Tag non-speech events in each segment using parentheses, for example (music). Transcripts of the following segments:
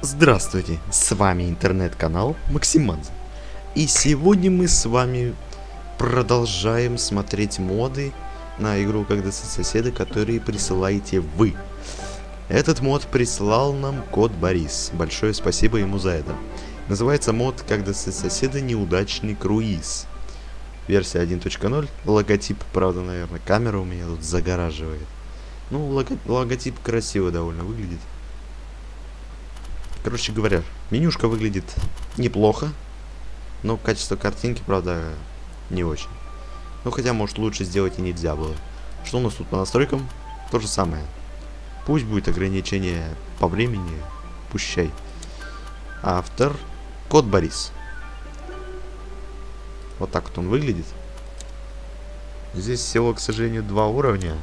Здравствуйте, с вами интернет-канал Максиманз. И сегодня мы с вами продолжаем смотреть моды на игру «Когда соседи», которые присылаете вы. Этот мод прислал нам код Борис. Большое спасибо ему за это. Называется мод «Когда соседи неудачный круиз». Версия 1.0. Логотип, правда, наверное, камера у меня тут загораживает. Ну, лого логотип красиво довольно выглядит. Короче говоря, менюшка выглядит неплохо, но качество картинки, правда, не очень. Ну, хотя, может, лучше сделать и нельзя было. Что у нас тут по настройкам? То же самое. Пусть будет ограничение по времени, пущай. Автор, код Борис. Вот так вот он выглядит. Здесь всего, к сожалению, два уровня.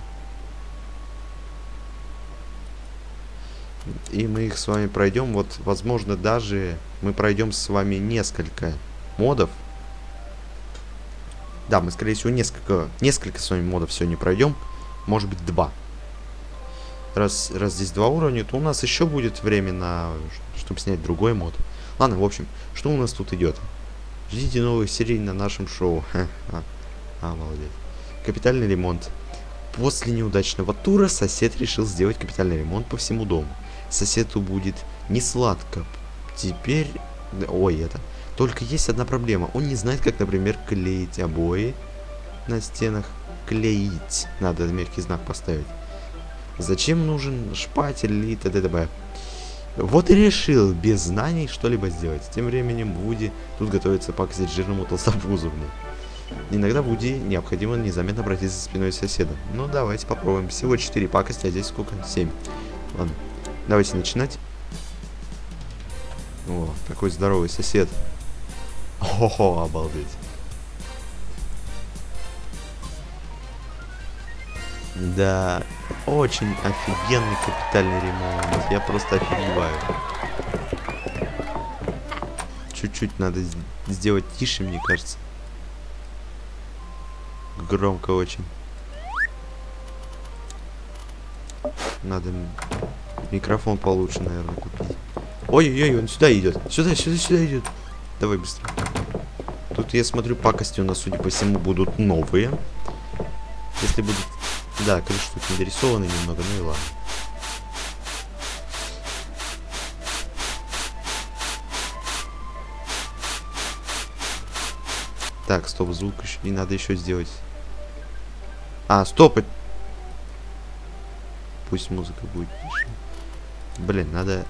И мы их с вами пройдем. Вот, возможно, даже мы пройдем с вами несколько модов. Да, мы, скорее всего, несколько, несколько с вами модов сегодня пройдем. Может быть, два. Раз, раз здесь два уровня, то у нас еще будет время на, чтобы снять другой мод. Ладно, в общем, что у нас тут идет? Ждите новых серий на нашем шоу. (laughs) а, обалдеть. Капитальный ремонт. После неудачного тура сосед решил сделать капитальный ремонт по всему дому соседу будет не сладко. Теперь... Ой, это... Только есть одна проблема. Он не знает, как, например, клеить обои на стенах. Клеить. Надо мягкий знак поставить. Зачем нужен шпатель и т.д. Вот и решил без знаний что-либо сделать. Тем временем Вуди тут готовится покосить жирному толстопузу. Иногда Вуди необходимо незаметно пройти за спиной соседа. Ну давайте попробуем. Всего 4 пакости, а здесь сколько? 7. Ладно. Давайте начинать. О, такой здоровый сосед. Ого, обалдеть. Да, очень офигенный капитальный ремонт. Я просто офигеваю. Чуть-чуть надо сделать тише, мне кажется. Громко очень. Надо Микрофон получше, наверное, купить. Ой-ой-ой, он сюда идет. Сюда, сюда, сюда идет. Давай быстро. Тут, я смотрю, пакости у нас, судя по всему, будут новые. Если будут... Да, крыши тут не немного, ну и ладно. Так, стоп, звук еще. И надо еще сделать. А, стоп! Пусть музыка будет тише. Блин, надо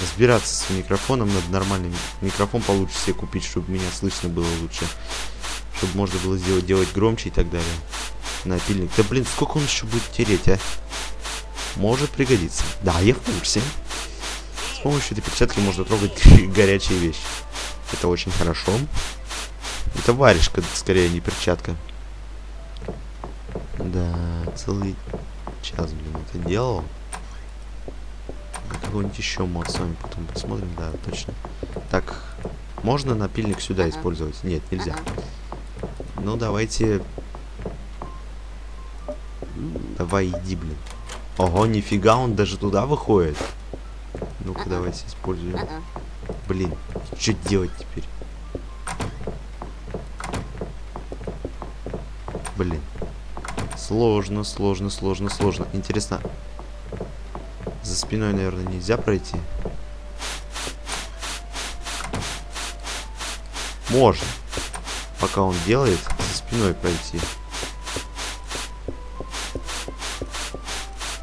разбираться с микрофоном. Надо нормальный микрофон получше себе купить, чтобы меня слышно было лучше. Чтобы можно было сделать делать громче и так далее. Напильник. Да блин, сколько он еще будет тереть, а? Может пригодиться. Да, я в курсе. С помощью этой перчатки можно трогать (laughs) горячие вещи. Это очень хорошо. Это варежка, скорее, не перчатка. Да, целый час, блин, это делал. Какой-нибудь еще мод с вами потом посмотрим, да, точно. Так, можно напильник сюда использовать? Нет, нельзя. Ну, давайте... Давай, иди, блин. Ого, нифига, он даже туда выходит. Ну-ка, давайте используем. Блин, что делать теперь? Блин. Сложно, сложно, сложно, сложно. Интересно. За спиной, наверное, нельзя пройти. Можно. Пока он делает, за спиной пройти.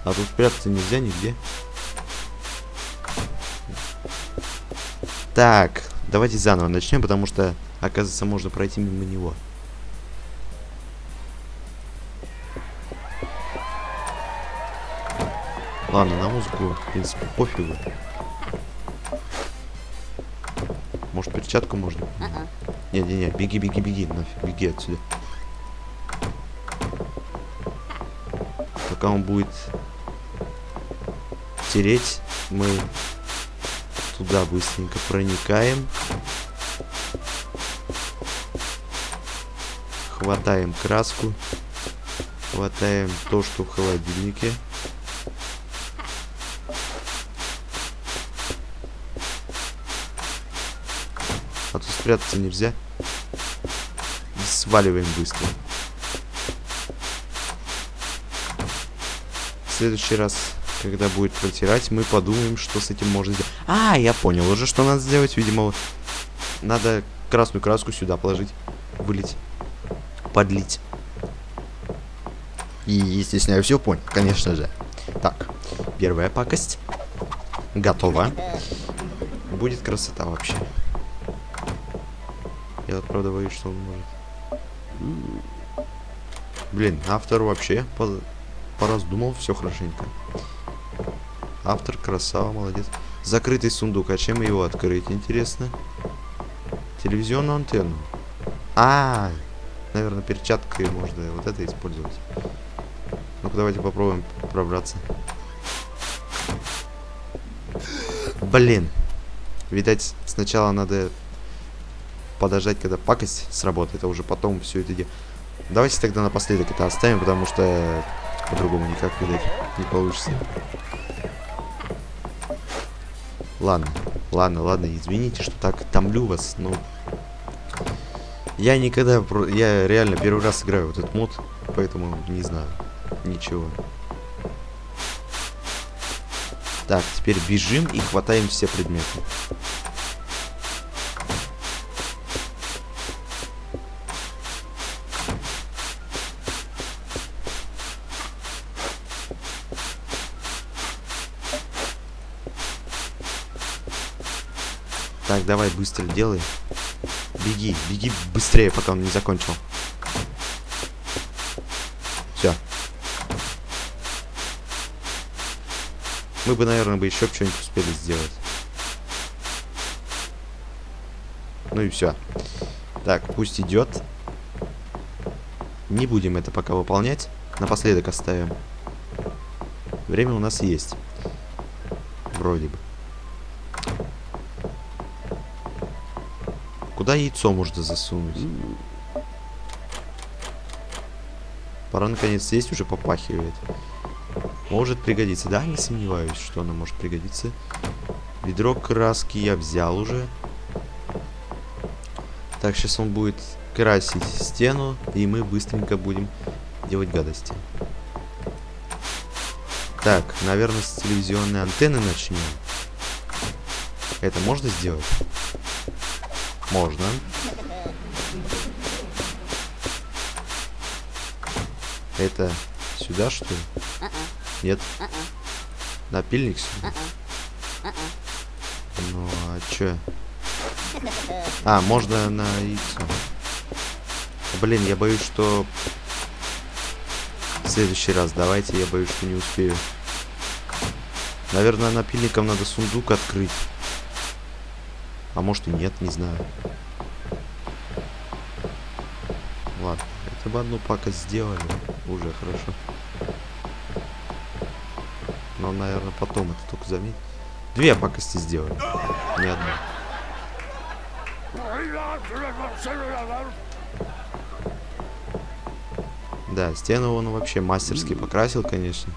А тут спрятаться нельзя нигде. Так, давайте заново начнем, потому что, оказывается, можно пройти мимо него. Ладно, на музыку, в принципе, пофигу. Может, перчатку можно? Не-не-не, беги, беги, беги, нафиг, беги отсюда. Пока он будет тереть, мы туда быстренько проникаем. Хватаем краску. Хватаем то, что в холодильнике. А то спрятаться нельзя. Сваливаем быстро. В следующий раз, когда будет протирать, мы подумаем, что с этим можно сделать. А, я понял уже, что надо сделать. Видимо, надо красную краску сюда положить. Вылить. Подлить. И, естественно, я все понял, конечно же. Так, первая пакость. Готова. Будет красота вообще. Я вот, правда, боюсь, что он может... Блин, автор вообще по... пораздумал все хорошенько. Автор красава, молодец. Закрытый сундук. А чем его открыть, интересно? Телевизионную антенну. А, -а, -а наверное, перчаткой можно вот это использовать. Ну-ка, давайте попробуем пробраться. Блин. Видать, сначала надо подождать, когда пакость сработает, а уже потом все это делать. Давайте тогда напоследок это оставим, потому что по-другому никак, видать, не получится. Ладно, ладно, ладно, извините, что так томлю вас, но... Я никогда... Я реально первый раз играю в этот мод, поэтому не знаю. Ничего. Так, теперь бежим и хватаем все предметы. Давай быстро делай. Беги, беги быстрее, пока он не закончил. Все. Мы бы, наверное, бы еще что-нибудь успели сделать. Ну и все. Так, пусть идет. Не будем это пока выполнять. Напоследок оставим. Время у нас есть. Вроде бы. Куда яйцо можно засунуть? Пора наконец съесть, уже попахивает. Может пригодиться. Да, не сомневаюсь, что она может пригодиться. Ведро краски я взял уже. Так, сейчас он будет красить стену, и мы быстренько будем делать гадости. Так, наверное, с телевизионной антенны начнем. Это можно сделать? Можно. Это сюда, что ли? Нет? Напильник сюда? Ну, а чё? А, можно на яйцо. Блин, я боюсь, что... В следующий раз давайте, я боюсь, что не успею. Наверное, напильником надо сундук открыть. А может и нет, не знаю. Ладно, это бы одну пакость сделали. Уже хорошо. Но, наверное, потом это только заметить. Две пакости сделали. Не одна. Да, стену он вообще мастерски покрасил, конечно.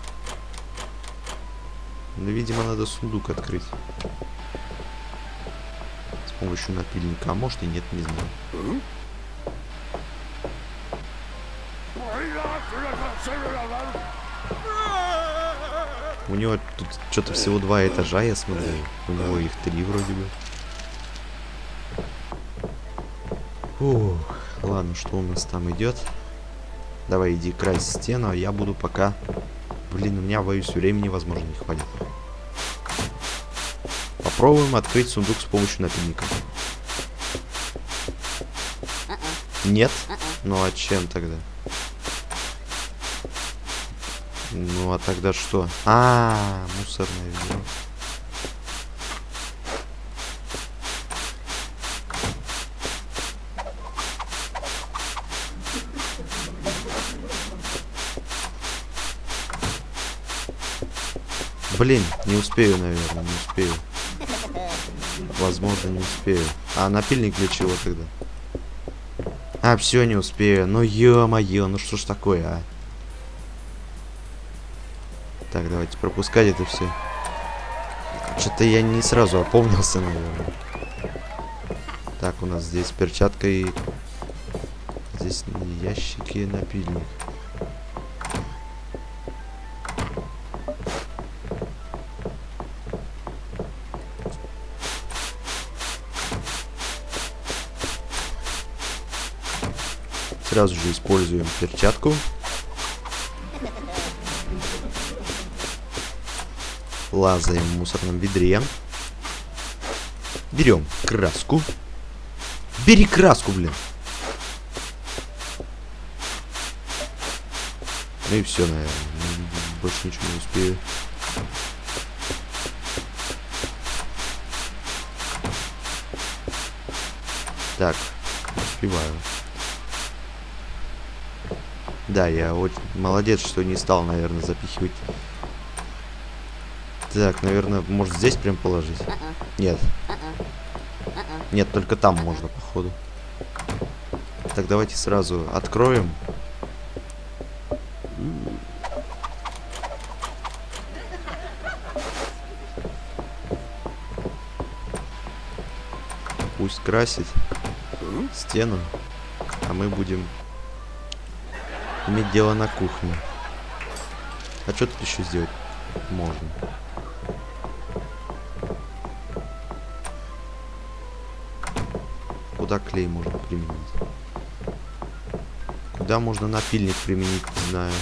Но, видимо, надо сундук открыть помощью напильника, а может и нет, не знаю. У него тут что-то всего два этажа, я смотрю. У него их три вроде бы. Ух, ладно, что у нас там идет? Давай, иди крась стену, а я буду пока... Блин, у меня, боюсь, времени, возможно, не хватит. Попробуем открыть сундук с помощью напильника. Нет? Ну а чем тогда? Ну а тогда что? А, -а, -а мусорное ведро. Блин, не успею, наверное, не успею. Возможно, не успею. А, напильник для чего тогда? А, все, не успею. Ну, ё-моё, ну что ж такое, а? Так, давайте пропускать это все. Что-то я не сразу опомнился, наверное. Так, у нас здесь перчатка и... Здесь ящики напильник. Сразу же используем перчатку. Лазаем в мусорном ведре. Берем краску. Бери краску, блин. Ну и все, наверное. Больше ничего не успею. Так, успеваю. Да, я вот молодец, что не стал, наверное, запихивать. Так, наверное, может здесь прям положить? Нет. Нет, только там можно, походу. Так, давайте сразу откроем. Пусть красит стену, а мы будем иметь дело на кухне. А что тут еще сделать можно? Куда клей можно применить? Куда можно напильник применить, не знаю.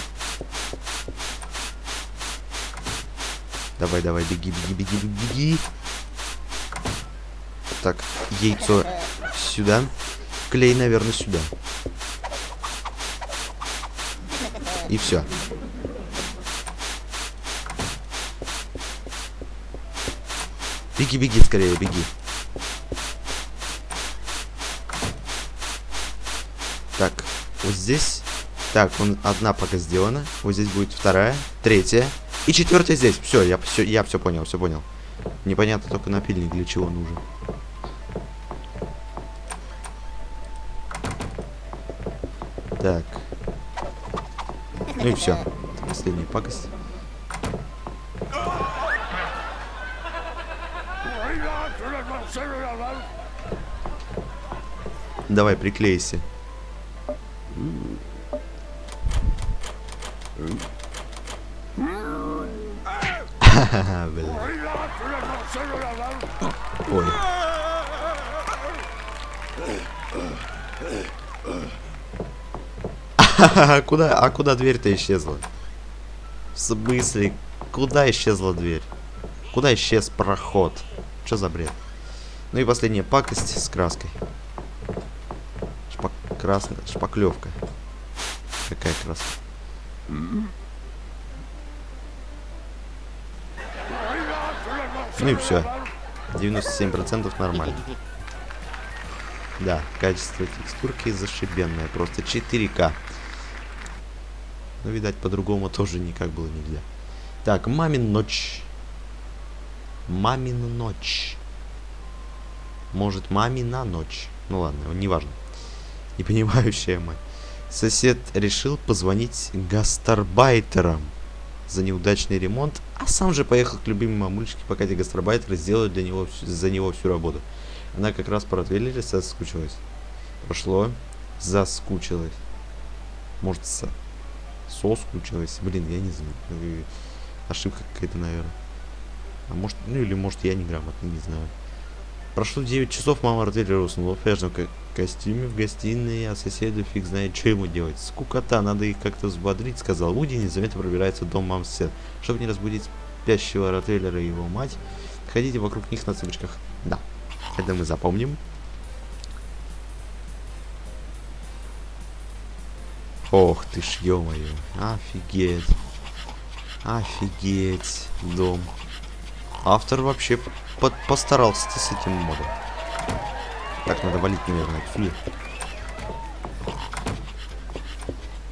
Давай, давай, беги, беги, беги, беги. Так, яйцо сюда. Клей, наверное, сюда. И все. Беги, беги, скорее, беги. Так, вот здесь... Так, он, одна пока сделана. Вот здесь будет вторая, третья. И четвертая здесь. Все, я все, я все понял, все понял. Непонятно только напильник для чего нужен. Так. Ну и все. Последняя пакость. Давай, приклейся. Бля. (laughs) Ой. (laughs) куда, а куда дверь-то исчезла? В смысле? Куда исчезла дверь? Куда исчез проход? Что за бред? Ну и последняя пакость с краской. Шпак... Красная... Шпаклевка. Какая краска? Ну и все. 97% нормально. Да, качество текстурки зашибенное. Просто 4К. Но, видать, по-другому тоже никак было нельзя. Так, мамин ночь. Мамин ночь. Может, мамина ночь. Ну ладно, неважно. Непонимающая мать. Сосед решил позвонить гастарбайтерам за неудачный ремонт, а сам же поехал к любимой мамульчике, пока эти гастарбайтеры сделают для него, за него всю работу. Она как раз по Ротвейлере соскучилась. Прошло, заскучилась. Может, со... соскучилась. Блин, я не знаю. Ошибка какая-то, наверное. А может, ну или может я неграмотно, не знаю. Прошло 9 часов, мама Ротвейлера уснула в пляжном ко костюме в гостиной, а соседу фиг знает, что ему делать. Скукота, надо их как-то взбодрить, сказал Уди, незаметно пробирается в дом мам сосед. Чтобы не разбудить спящего Ротвейлера и его мать, ходите вокруг них на цыпочках. Да, это мы запомним. Ох ты ж, ё-моё. Офигеть. Офигеть. Дом. Автор вообще под постарался с этим модом. Так, надо валить, наверное, отсюда.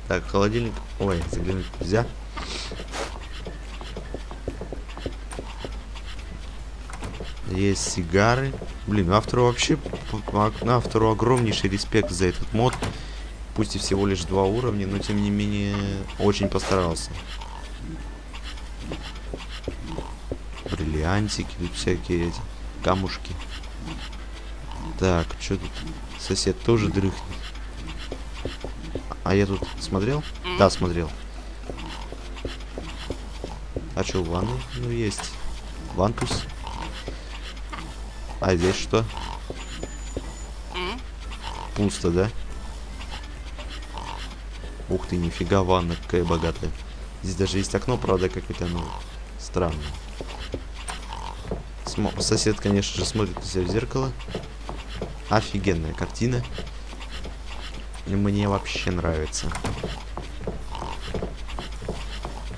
Так, холодильник. Ой, заглянуть нельзя. Есть сигары. Блин, автору вообще... Автору огромнейший респект за этот мод. Пусть и всего лишь два уровня, но тем не менее очень постарался. Бриллиантики, тут всякие эти камушки. Так, что тут? Сосед тоже дрыхнет. А я тут смотрел? Да, смотрел. А что, ванны? Ну, есть. Вантус. А здесь что? Пусто, да? Ух ты, нифига, ванна какая богатая. Здесь даже есть окно, правда, какое-то, ну, странное. Смо сосед, конечно же, смотрит на себя в зеркало. Офигенная картина. Мне вообще нравится.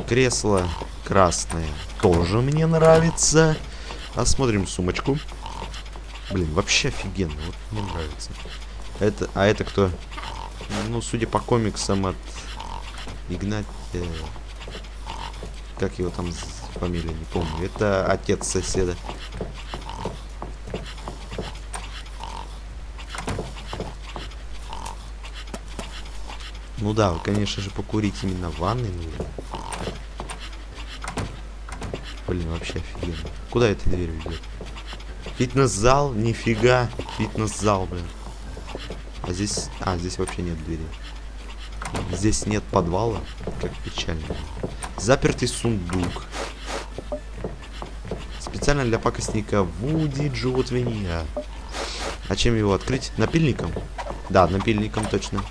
Кресло красное тоже мне нравится. Осмотрим сумочку. Блин, вообще офигенно. Вот мне нравится. Это, а это кто? Ну, судя по комиксам от Игнатия... Как его там фамилия, не помню. Это отец соседа. Ну да, конечно же, покурить именно в ванной нужно. Блин, вообще офигенно. Куда эта дверь ведет? Фитнес-зал? Нифига. Фитнес-зал, блин. А здесь... А, здесь вообще нет двери. Здесь нет подвала. Как печально. Запертый сундук. Специально для пакостника Вуди Джуотвения. А чем его открыть? Напильником? Да, напильником точно.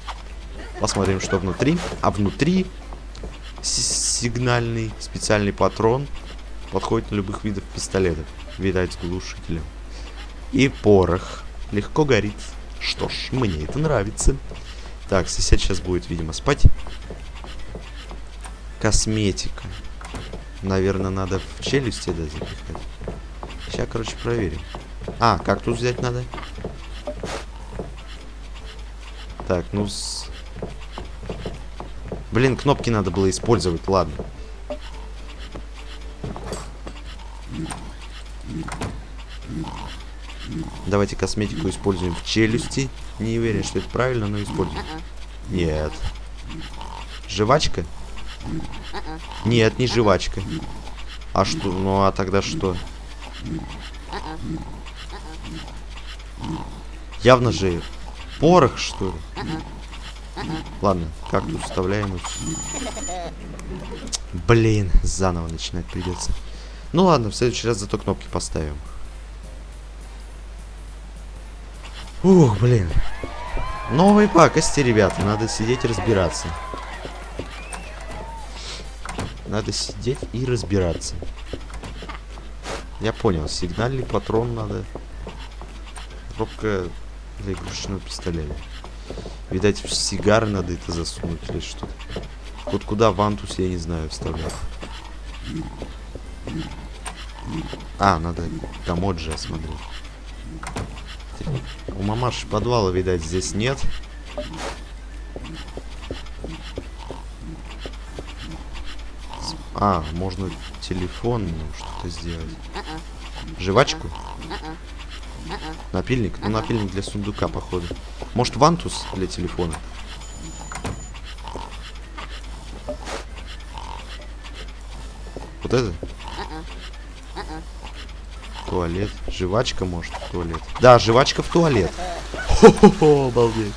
Посмотрим, что внутри. А внутри сигнальный специальный патрон подходит на любых видов пистолетов. Видать, с глушителем. И порох. Легко горит. Что ж, мне это нравится. Так, сосед сейчас будет, видимо, спать. Косметика. Наверное, надо в челюсти да, запихать. Сейчас, короче, проверим. А, как тут взять надо? Так, ну с... Блин, кнопки надо было использовать, ладно. Давайте косметику используем в челюсти. Не уверен, что это правильно, но используем. Нет. Жвачка? Нет, не жвачка. А что? Ну, а тогда что? Явно же порох, что ли? Ладно, как тут вставляем Блин, заново начинать придется. Ну ладно, в следующий раз зато кнопки поставим. Ух, блин. Новые пакости, ребята. Надо сидеть и разбираться. Надо сидеть и разбираться. Я понял. Сигнальный патрон надо. Пробка для игрушечного пистолета. Видать, в сигары надо это засунуть или что-то. Вот куда вантус, я не знаю, вставлять. А, надо комоджи осмотреть. У мамаши подвала, видать, здесь нет. А, можно телефон ну, что-то сделать. Жвачку? Напильник? Ну, напильник для сундука, походу. Может, вантус для телефона? Вот это? Туалет. Жвачка, может, в туалет. Да, жвачка в туалет. Хо-хо-хо, обалдеть.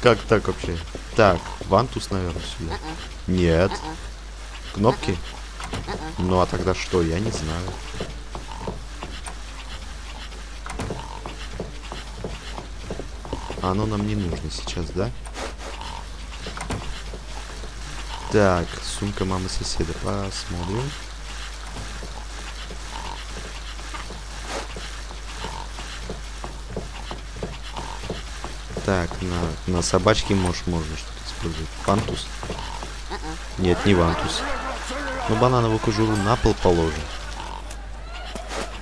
Как так вообще? Так, вантус, наверное, сюда. Нет. Кнопки? Ну, а тогда что? Я не знаю. Оно нам не нужно сейчас, да? Так, сумка мамы соседа. Посмотрим. Так, на, на собачке может, можно что-то использовать. Фантус? Нет, не вантус. Ну, банановую кожуру на пол положим.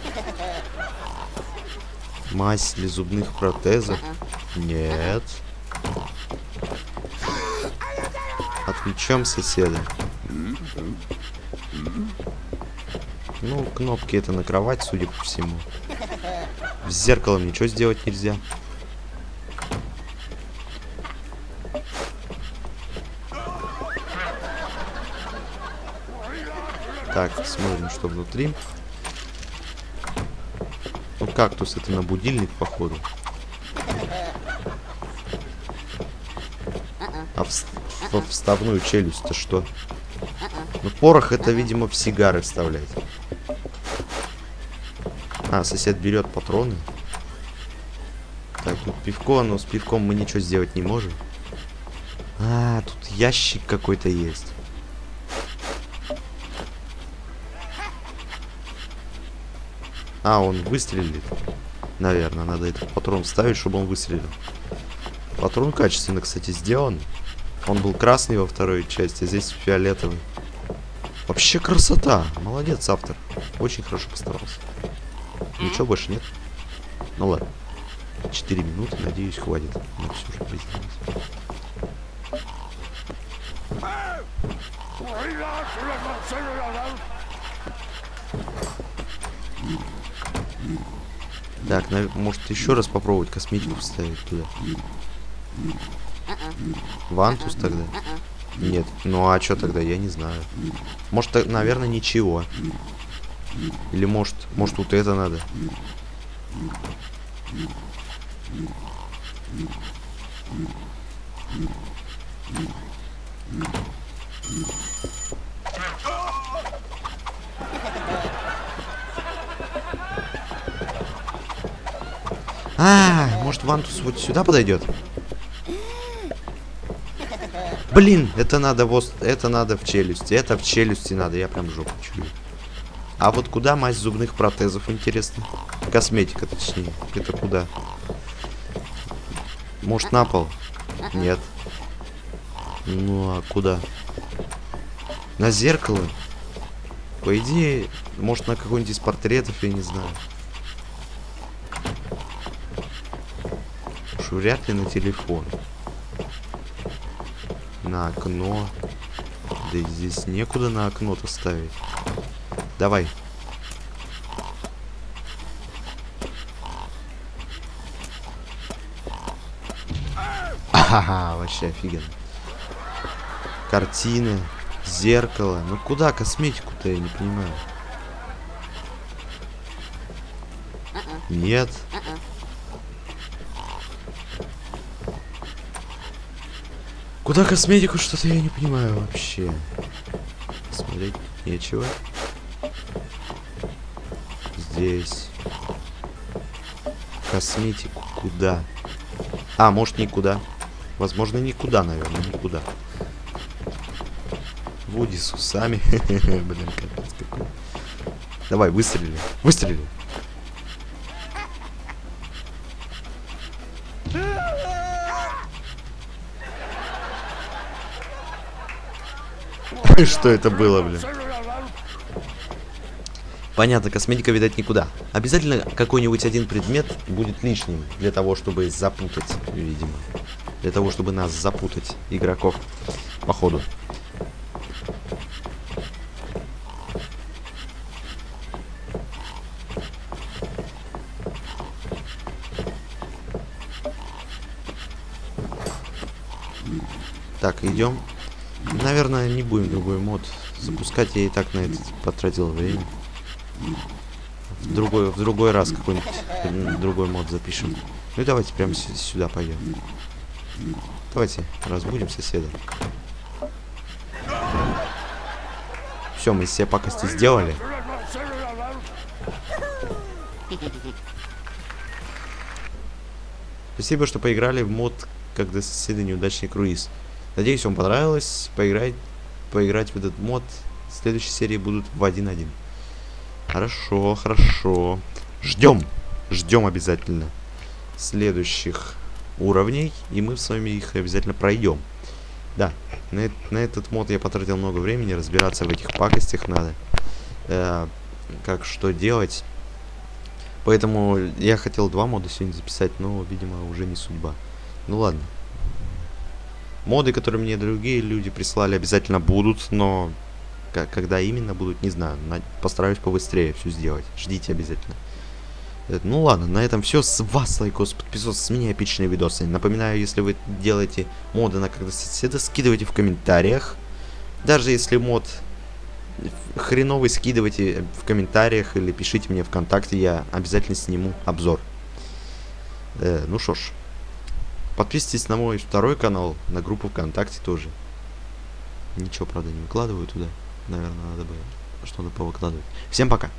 (laughs) Мазь для зубных протезов? Нет. Отвлечем соседа. Ну, кнопки это на кровать, судя по всему. (laughs) С зеркалом ничего сделать нельзя. Так, смотрим, что внутри. Ну, кактус это на будильник, походу. А в, в вставную челюсть-то что? Ну, порох это, видимо, в сигары вставлять. А, сосед берет патроны. Так, ну пивко, но с пивком мы ничего сделать не можем. А, тут ящик какой-то есть. А, он выстрелит. Наверное, надо этот патрон ставить, чтобы он выстрелил. Патрон качественно, кстати, сделан. Он был красный во второй части, а здесь фиолетовый. Вообще красота. Молодец, автор. Очень хорошо постарался. Ничего больше нет? Ну ладно. 4 минуты, надеюсь, хватит. Ну все же призналось. Так, на, может еще раз попробовать косметику вставить туда? Вантус тогда? Нет. Ну а что тогда? Я не знаю. Может, наверное, ничего. Или может, может вот это надо? А, может вантус вот сюда подойдет? Блин, это надо вот, это надо в челюсти, это в челюсти надо, я прям жопу чую. А вот куда мазь зубных протезов, интересно? Косметика, точнее. Это куда? Может, на пол? Нет. Ну, а куда? На зеркало? По идее, может, на какой-нибудь из портретов, я не знаю. Вряд ли на телефон. На окно. Да и здесь некуда на окно-то ставить. Давай. Ага, вообще офигенно. Картины, зеркало. Ну куда косметику-то, я не понимаю. Нет. Куда косметику, что-то я не понимаю вообще. Смотреть нечего здесь. Косметику куда? А, может никуда. Возможно, никуда, наверное, никуда. Вуди с усами. (laughs) Блин, капец какой. Давай, выстрели. Выстрели. Что это было, блин? Понятно, косметика, видать, никуда. Обязательно какой-нибудь один предмет будет лишним для того, чтобы запутать, видимо. Для того, чтобы нас запутать, игроков, походу. Так, идем. Наверное, не будем другой мод запускать. Я и так на это потратил время. В другой, в другой раз какой-нибудь другой мод запишем. Ну и давайте прямо сюда пойдем. Давайте разбудим соседа. Все, мы все пакости сделали. Спасибо, что поиграли в мод «Когда соседи неудачный круиз». Надеюсь, вам понравилось поиграть, поиграть в этот мод. В следующей серии будут в 1.1. Хорошо, хорошо. Ждем. Ждем обязательно следующих уровней. И мы с вами их обязательно пройдем. Да, на, на этот мод я потратил много времени. Разбираться в этих пакостях надо. Э, как что делать. Поэтому я хотел два мода сегодня записать, но, видимо, уже не судьба. Ну ладно. Моды, которые мне другие люди прислали, обязательно будут, но когда именно будут, не знаю. На- постараюсь побыстрее все сделать. Ждите обязательно. Э, Ну ладно, на этом все. С вас лайкос, подписывайтесь, с меня эпичные видосы. Напоминаю, если вы делаете моды на когда соседа, скидывайте в комментариях. Даже если мод хреновый, скидывайте в комментариях или пишите мне ВКонтакте, я обязательно сниму обзор. Э, ну что ж, подписывайтесь на мой второй канал, на группу ВКонтакте тоже. Ничего, правда, не выкладываю туда. Наверное, надо бы что-то повыкладывать. Всем пока!